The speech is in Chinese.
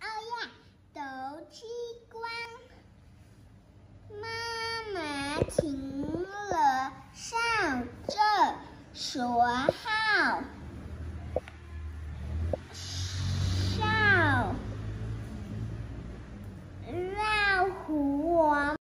哦呀，斗机关，妈妈听了上阵所好。